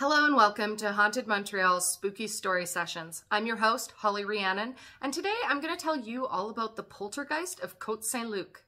Hello and welcome to Haunted Montreal's Spooky Story Sessions. I'm your host, Holly Rhiannon, and today I'm going to tell you all about the poltergeist of Côte Saint Luc.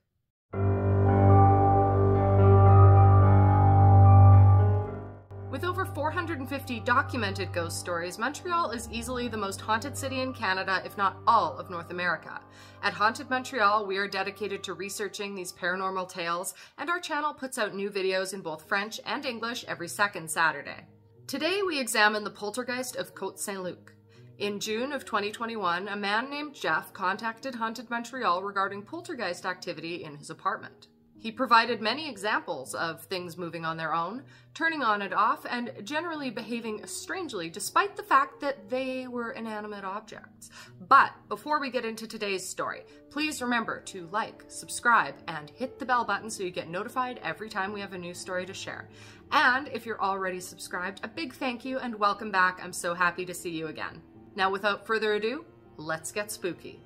With over 450 documented ghost stories, Montreal is easily the most haunted city in Canada, if not all of North America. At Haunted Montreal, we are dedicated to researching these paranormal tales, and our channel puts out new videos in both French and English every second Saturday. Today, we examine the poltergeist of Côte Saint Luc. In June of 2021, a man named Jeff contacted Haunted Montreal regarding poltergeist activity in his apartment. He provided many examples of things moving on their own, turning on and off, and generally behaving strangely despite the fact that they were inanimate objects. But before we get into today's story, please remember to like, subscribe, and hit the bell button so you get notified every time we have a new story to share. And if you're already subscribed, a big thank you and welcome back. I'm so happy to see you again. Now, without further ado, let's get spooky.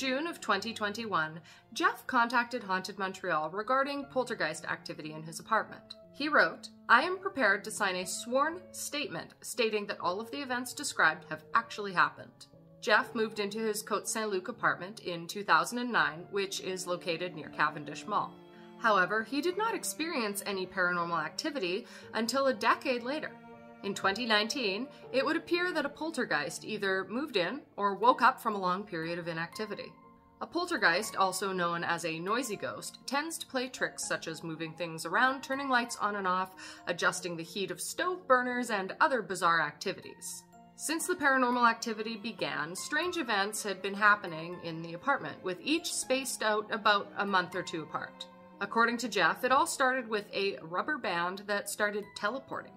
June of 2021, Jeff contacted Haunted Montreal regarding poltergeist activity in his apartment. He wrote, I am prepared to sign a sworn statement stating that all of the events described have actually happened. Jeff moved into his Côte Saint Luc apartment in 2009, which is located near Cavendish Mall. However, he did not experience any paranormal activity until a decade later. In 2019, it would appear that a poltergeist either moved in or woke up from a long period of inactivity. A poltergeist, also known as a noisy ghost, tends to play tricks such as moving things around, turning lights on and off, adjusting the heat of stove burners, and other bizarre activities. Since the paranormal activity began, strange events had been happening in the apartment, with each spaced out about a month or two apart. According to Jeff, it all started with a rubber band that started teleporting.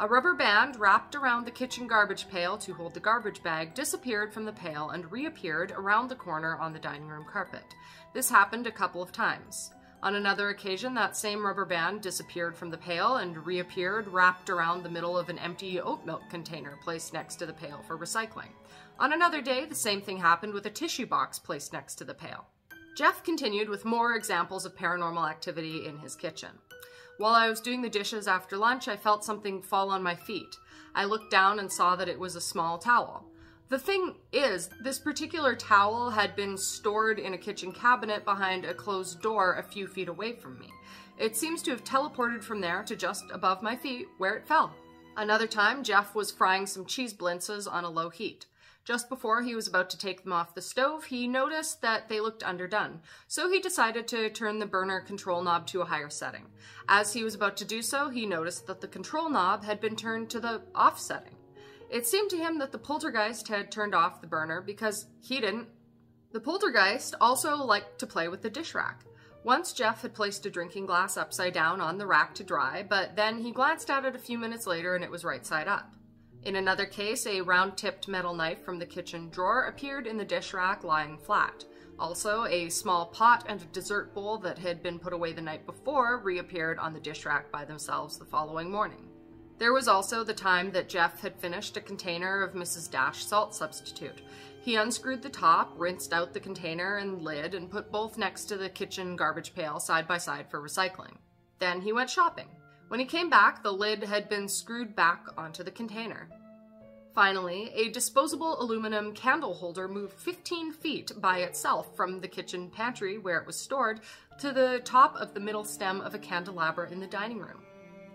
A rubber band wrapped around the kitchen garbage pail to hold the garbage bag disappeared from the pail and reappeared around the corner on the dining room carpet. This happened a couple of times. On another occasion, that same rubber band disappeared from the pail and reappeared wrapped around the middle of an empty oat milk container placed next to the pail for recycling. On another day, the same thing happened with a tissue box placed next to the pail. Jeff continued with more examples of paranormal activity in his kitchen. While I was doing the dishes after lunch, I felt something fall on my feet. I looked down and saw that it was a small towel. The thing is, this particular towel had been stored in a kitchen cabinet behind a closed door a few feet away from me. It seems to have teleported from there to just above my feet where it fell. Another time, Jeff was frying some cheese blintzes on a low heat. Just before he was about to take them off the stove, he noticed that they looked underdone, so he decided to turn the burner control knob to a higher setting. As he was about to do so, he noticed that the control knob had been turned to the off setting. It seemed to him that the poltergeist had turned off the burner because he didn't. The poltergeist also liked to play with the dish rack. Once Jeff had placed a drinking glass upside down on the rack to dry, but then he glanced at it a few minutes later and it was right side up. In another case, a round-tipped metal knife from the kitchen drawer appeared in the dish rack lying flat. Also, a small pot and a dessert bowl that had been put away the night before reappeared on the dish rack by themselves the following morning. There was also the time that Jeff had finished a container of Mrs. Dash salt substitute. He unscrewed the top, rinsed out the container and lid, and put both next to the kitchen garbage pail side by side for recycling. Then he went shopping. When he came back, the lid had been screwed back onto the container. Finally, a disposable aluminum candle holder moved 15 feet by itself from the kitchen pantry where it was stored to the top of the middle stem of a candelabra in the dining room.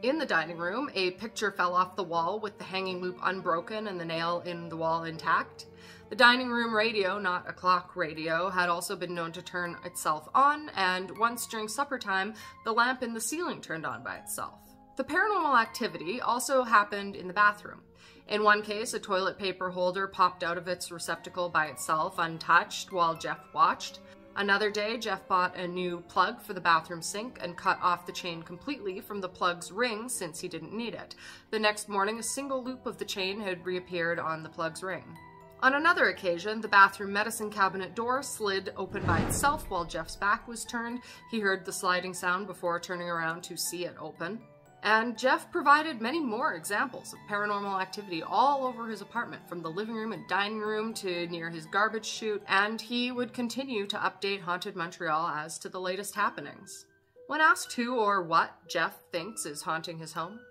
In the dining room, a picture fell off the wall with the hanging loop unbroken and the nail in the wall intact. The dining room radio, not a clock radio, had also been known to turn itself on, and once during supper time, the lamp in the ceiling turned on by itself. The paranormal activity also happened in the bathroom. In one case, a toilet paper holder popped out of its receptacle by itself, untouched, while Jeff watched. Another day, Jeff bought a new plug for the bathroom sink and cut off the chain completely from the plug's ring since he didn't need it. The next morning, a single loop of the chain had reappeared on the plug's ring. On another occasion, the bathroom medicine cabinet door slid open by itself while Jeff's back was turned. He heard the sliding sound before turning around to see it open. And Jeff provided many more examples of paranormal activity all over his apartment, from the living room and dining room to near his garbage chute, and he would continue to update Haunted Montreal as to the latest happenings. When asked who or what Jeff thinks is haunting his home,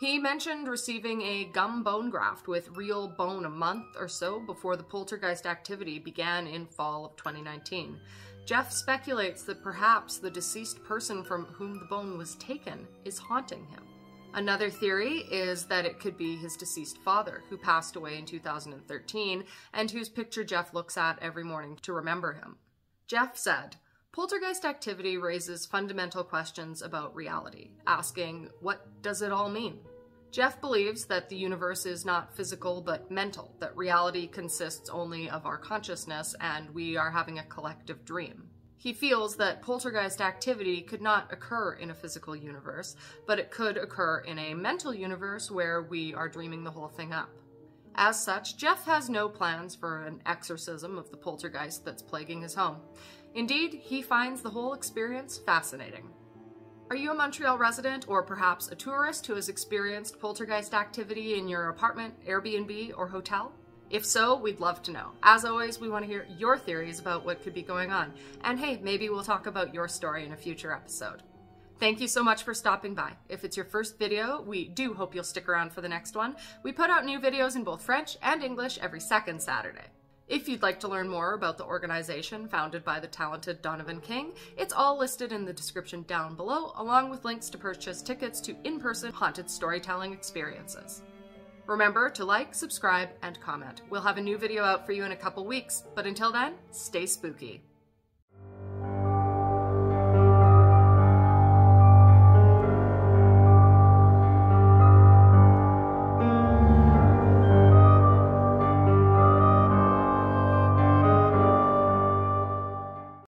he mentioned receiving a gum bone graft with real bone a month or so before the poltergeist activity began in fall of 2019. Jeff speculates that perhaps the deceased person from whom the bone was taken is haunting him. Another theory is that it could be his deceased father, who passed away in 2013 and whose picture Jeff looks at every morning to remember him. Jeff said, Poltergeist activity raises fundamental questions about reality, asking, what does it all mean? Jeff believes that the universe is not physical but mental, that reality consists only of our consciousness and we are having a collective dream. He feels that poltergeist activity could not occur in a physical universe, but it could occur in a mental universe where we are dreaming the whole thing up. As such, Jeff has no plans for an exorcism of the poltergeist that's plaguing his home. Indeed, he finds the whole experience fascinating. Are you a Montreal resident or perhaps a tourist who has experienced poltergeist activity in your apartment, Airbnb, or hotel? If so, we'd love to know. As always, we want to hear your theories about what could be going on. And hey, maybe we'll talk about your story in a future episode. Thank you so much for stopping by. If it's your first video, we do hope you'll stick around for the next one. We put out new videos in both French and English every second Saturday. If you'd like to learn more about the organization founded by the talented Donovan King, it's all listed in the description down below, along with links to purchase tickets to in person haunted storytelling experiences. Remember to like, subscribe, and comment. We'll have a new video out for you in a couple weeks, but until then, stay spooky.